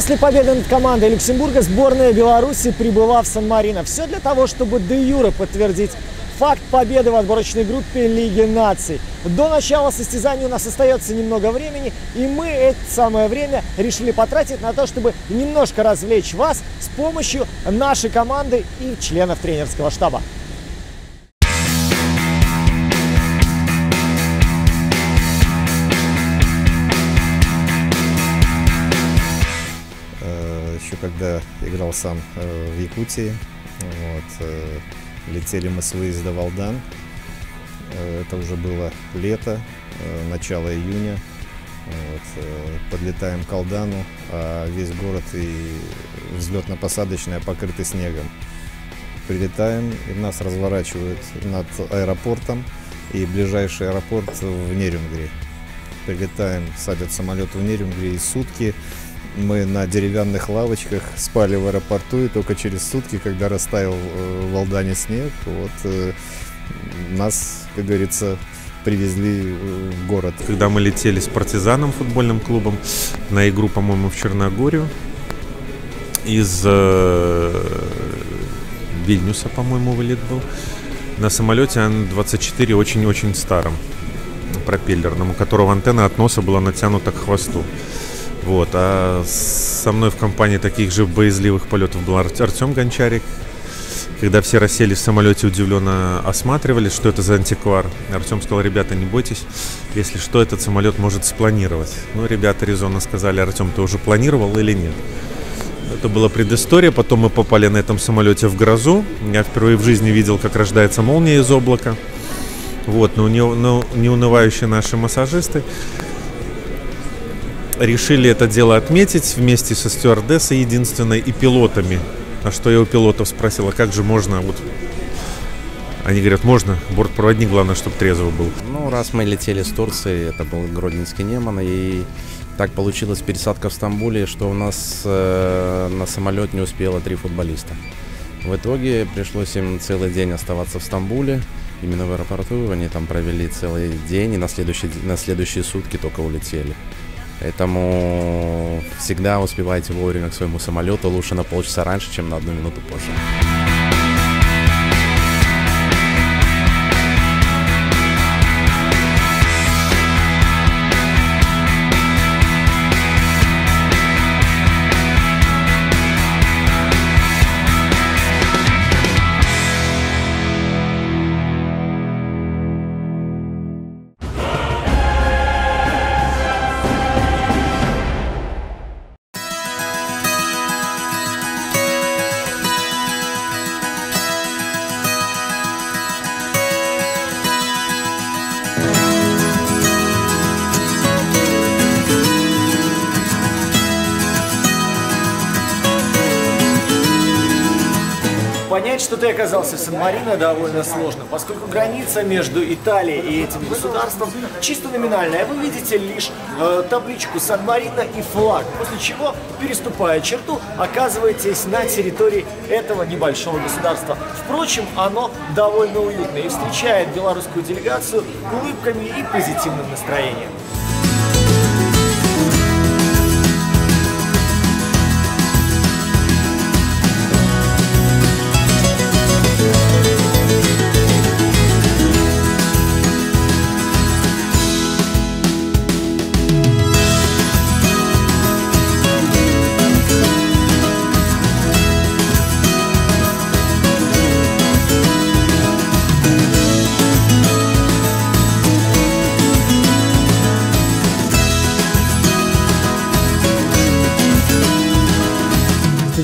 После победы над командой Люксембурга сборная Беларуси прибыла в Сан-Марино. Все для того, чтобы де юра подтвердить факт победы в отборочной группе Лиги наций. До начала состязания у нас остается немного времени, и мы это самое время решили потратить на то, чтобы немножко развлечь вас с помощью нашей команды и членов тренерского штаба. Когда играл сам э, в Якутии. Вот, э, летели мы с выезда в Алдан. Э, это уже было лето, начало июня. Вот, подлетаем к Алдану, а весь город и взлетно-посадочная покрыты снегом. Прилетаем, и нас разворачивают над аэропортом, и ближайший аэропорт в Нерюнгри. Прилетаем, садят самолет в Нерюнгри, и сутки мы на деревянных лавочках спали в аэропорту, и только через сутки, когда растаял э, в Алдане снег, вот э, нас, как говорится, привезли э, в город. Когда мы летели с партизаном футбольным клубом на игру, по-моему, в Черногорию, из э, Вильнюса, по-моему, вылет был, на самолете Ан-24 очень-очень старом, пропеллерном, у которого антенна от носа была натянута к хвосту. Вот. А со мной в компании таких же боязливых полетов был Артем Гончарик. Когда все расселись в самолете, удивленно осматривались, что это за антиквар. Артем сказал, ребята, не бойтесь, если что, этот самолет может спланировать. Ну, ребята резонно сказали, Артем, ты уже планировал или нет? Это была предыстория, потом мы попали на этом самолете в грозу. Я впервые в жизни видел, как рождается молния из облака. Вот, но, не, но неунывающие наши массажисты решили это дело отметить вместе со стюардессой единственной и пилотами. А что я у пилотов спросил, а как же можно вот они говорят, можно, бортпроводник, главное, чтобы трезво был. Ну, раз мы летели с Турции, это был Гродненский Неман, и так получилась пересадка в Стамбуле, что у нас э, на самолет не успело три футболиста. В итоге пришлось им целый день оставаться в Стамбуле, именно в аэропорту. Они там провели целый день, и на следующий, на следующие сутки только улетели. Поэтому всегда успевайте вовремя к своему самолету, лучше на полчаса раньше, чем на одну минуту позже. Понять, что ты оказался в Сан-Марино, довольно сложно, поскольку граница между Италией и этим государством чисто номинальная. Вы видите лишь э, табличку Сан-Марино и флаг, после чего, переступая черту, оказываетесь на территории этого небольшого государства. Впрочем, оно довольно уютное и встречает белорусскую делегацию улыбками и позитивным настроением.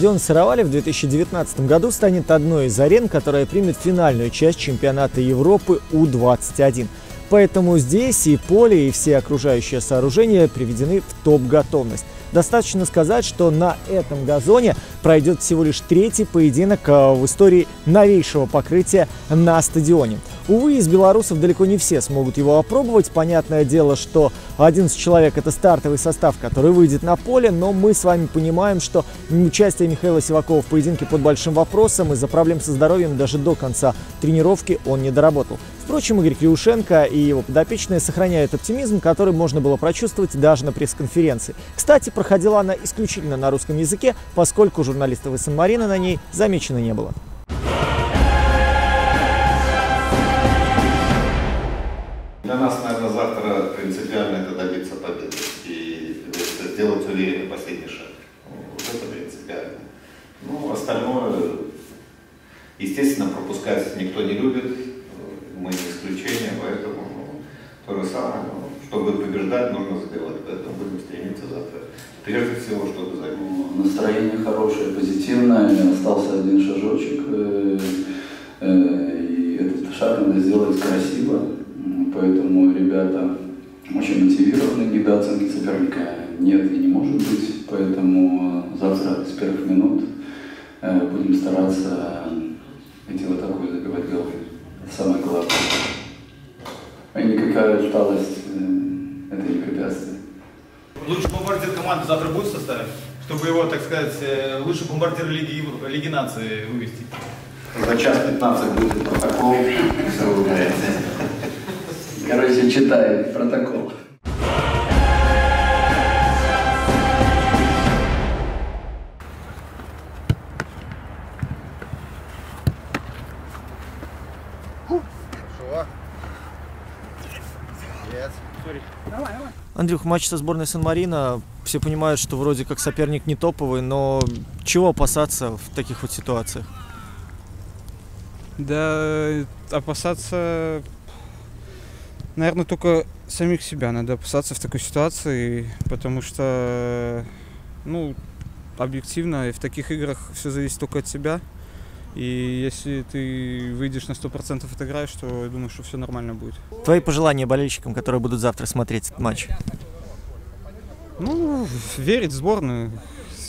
Стадион Сыровали в 2019 году станет одной из арен, которая примет финальную часть чемпионата Европы У-21. Поэтому здесь и поле, и все окружающие сооружения приведены в топ-готовность. Достаточно сказать, что на этом газоне пройдет всего лишь третий поединок э, в истории новейшего покрытия на стадионе. Увы, из белорусов далеко не все смогут его опробовать. Понятное дело, что 11 человек – это стартовый состав, который выйдет на поле, но мы с вами понимаем, что участие Михаила Сивакова в поединке под большим вопросом. Из-за проблем со здоровьем даже до конца тренировки он не доработал. Впрочем, Игорь Кривушенко и его подопечные сохраняют оптимизм, который можно было прочувствовать даже на пресс-конференции. Кстати, проходила она исключительно на русском языке, поскольку журналистов из Сан-Марина на ней замечено не было. Для нас, наверное, завтра принципиально это добиться победы и сделать уверенный последний шаг. Вот это принципиально. Ну, остальное, естественно, пропускать никто не любит, мы не исключение, поэтому ну, то же самое. Чтобы побеждать, нужно забивать, поэтому будем стремиться завтра. Прежде всего, чтобы забить. Ну, настроение хорошее, позитивное, остался один шажочек, э, э, и этот шаг надо сделать красиво поэтому ребята очень мотивированы, недооценки соперника нет и не может быть, поэтому завтра с первых минут э, будем стараться идти в атаку и забивать. Это самое главное. И никакая усталость это не препятствие. Лучший бомбардир команды завтра будет в составе, чтобы его, так сказать, э, лучший бомбардир Лиги, Лиги нации вывести? За час 15 будет протокол, все. Короче, читай протокол. Андрюх, матч со сборной Сан-Марина. Все понимают, что вроде как соперник не топовый, но чего опасаться в таких вот ситуациях? Да, опасаться наверное, только самих себя надо опасаться в такой ситуации, потому что, ну, объективно, в таких играх все зависит только от себя. И если ты выйдешь на 100% отыграешь, то я думаю, что все нормально будет. Твои пожелания болельщикам, которые будут завтра смотреть этот матч? Ну, верить в сборную.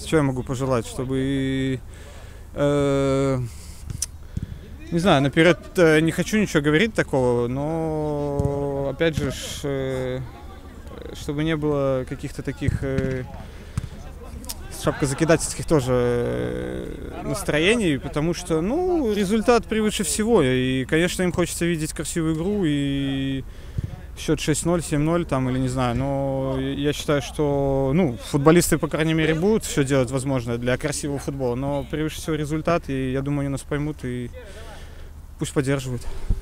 Что я могу пожелать? Чтобы э, не знаю, наперед э, не хочу ничего говорить такого, но опять же, э, чтобы не было каких-то таких э, шапкозакидательских тоже настроений, потому что, ну, результат превыше всего. И, конечно, им хочется видеть красивую игру и счет 6-0, 7-0 там или не знаю, но я считаю, что, ну, футболисты, по крайней мере, будут все делать возможное для красивого футбола, но превыше всего результат, и я думаю, они нас поймут и пусть поддерживают.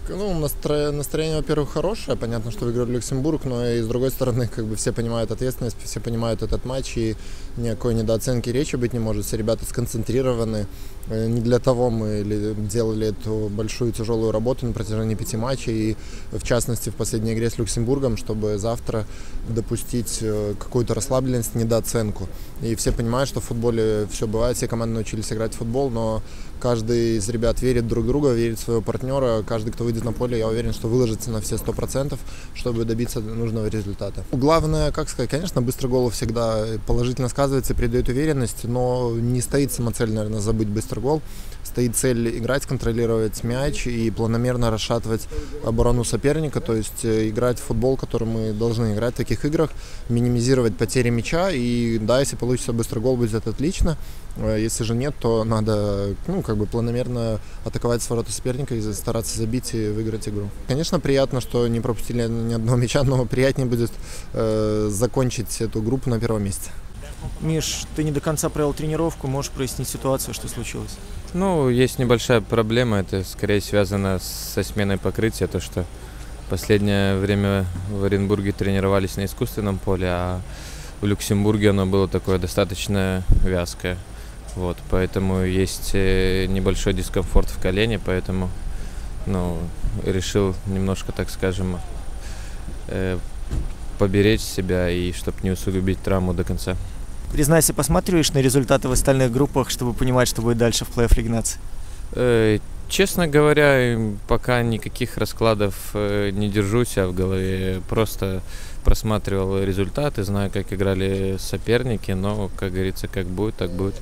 Ну, настроение, во-первых, хорошее. Понятно, что выиграли Люксембург, но и с другой стороны, как бы все понимают ответственность, все понимают этот матч, и никакой недооценки речи быть не может. Все ребята сконцентрированы. Э, не для того мы делали эту большую тяжелую работу на протяжении пяти матчей, и в частности в последней игре с Люксембургом, чтобы завтра допустить э, какую-то расслабленность, недооценку. И все понимают, что в футболе все бывает, все команды научились играть в футбол, но каждый из ребят верит друг в друга, верит в своего партнера. Каждый, кто выйдет на поле, я уверен, что выложится на все сто процентов, чтобы добиться нужного результата. Главное, как сказать, конечно, быстрый гол всегда положительно сказывается и придает уверенность, но не стоит самоцель, наверное, забыть быстрый гол. Стоит цель играть, контролировать мяч и планомерно расшатывать оборону соперника, то есть э, играть в футбол, который мы должны играть в таких играх, минимизировать потери мяча. И да, если получится быстрый гол, будет отлично. Э, если же нет, то надо ну, как бы планомерно атаковать с ворота соперника и стараться забить и выиграть игру. Конечно, приятно, что не пропустили ни одного мяча, но приятнее будет э, закончить эту группу на первом месте. Миш, ты не до конца провел тренировку, можешь прояснить ситуацию, что случилось? Ну, есть небольшая проблема, это скорее связано со сменой покрытия, то что последнее время в Оренбурге тренировались на искусственном поле, а в Люксембурге оно было такое достаточно вязкое. Вот, поэтому есть э, небольшой дискомфорт в колене, поэтому ну, решил немножко, так скажем, э, поберечь себя и чтобы не усугубить травму до конца. Признайся, посматриваешь на результаты в остальных группах, чтобы понимать, что будет дальше в плей-офф Лиги? Э, честно говоря, пока никаких раскладов э, не держу себя в голове. Просто просматривал результаты, знаю, как играли соперники, но, как говорится, как будет, так будет.